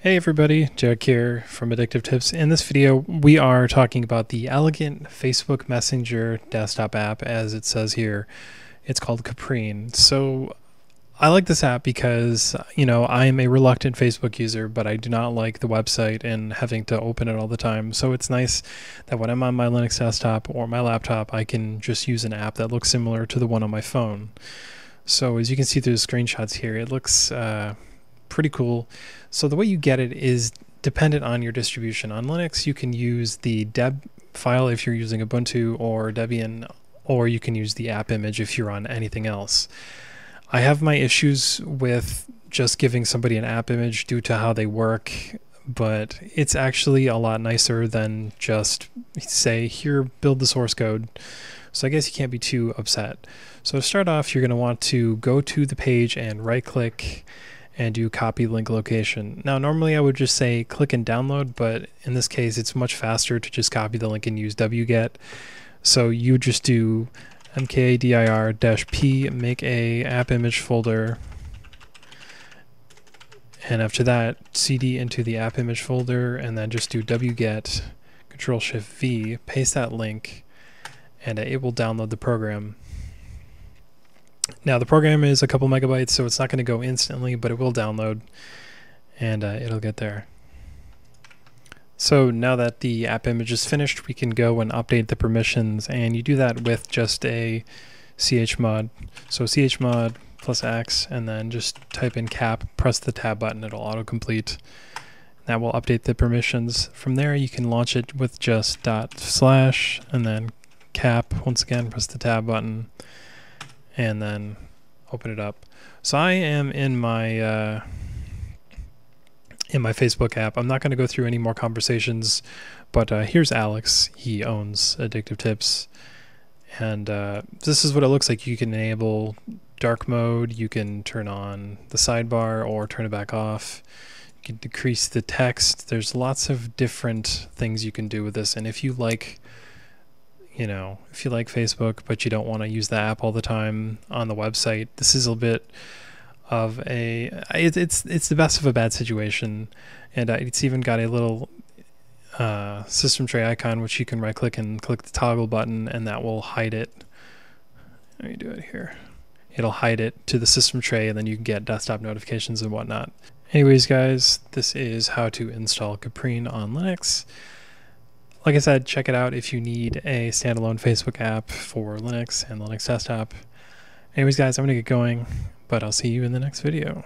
Hey everybody, Jack here from Addictive Tips. In this video, we are talking about the elegant Facebook Messenger desktop app, as it says here. It's called Caprine. So I like this app because, you know, I am a reluctant Facebook user, but I do not like the website and having to open it all the time. So it's nice that when I'm on my Linux desktop or my laptop, I can just use an app that looks similar to the one on my phone. So as you can see through the screenshots here, it looks uh, pretty cool. So the way you get it is dependent on your distribution. On Linux, you can use the deb file if you're using Ubuntu or Debian, or you can use the app image if you're on anything else. I have my issues with just giving somebody an app image due to how they work, but it's actually a lot nicer than just say, here, build the source code. So I guess you can't be too upset. So to start off, you're going to want to go to the page and right click and do copy link location. Now, normally I would just say click and download, but in this case, it's much faster to just copy the link and use wget. So you just do mkdir-p, make a app image folder, and after that, cd into the app image folder, and then just do wget, control shift v, paste that link, and it will download the program. Now the program is a couple megabytes, so it's not going to go instantly, but it will download and uh, it'll get there. So now that the app image is finished, we can go and update the permissions, and you do that with just a chmod. So chmod plus x, and then just type in cap, press the tab button, it'll autocomplete. That will update the permissions. From there, you can launch it with just dot slash, and then cap, once again, press the tab button, and then open it up. So I am in my uh, in my Facebook app. I'm not going to go through any more conversations, but uh, here's Alex. He owns Addictive Tips, and uh, this is what it looks like. You can enable dark mode. You can turn on the sidebar or turn it back off. You can decrease the text. There's lots of different things you can do with this, and if you like you know, if you like Facebook but you don't want to use the app all the time on the website, this is a bit of a it, it's it's the best of a bad situation, and it's even got a little uh, system tray icon which you can right click and click the toggle button, and that will hide it. Let me do it here. It'll hide it to the system tray, and then you can get desktop notifications and whatnot. Anyways, guys, this is how to install Caprine on Linux like I said, check it out if you need a standalone Facebook app for Linux and Linux desktop. Anyways, guys, I'm going to get going, but I'll see you in the next video.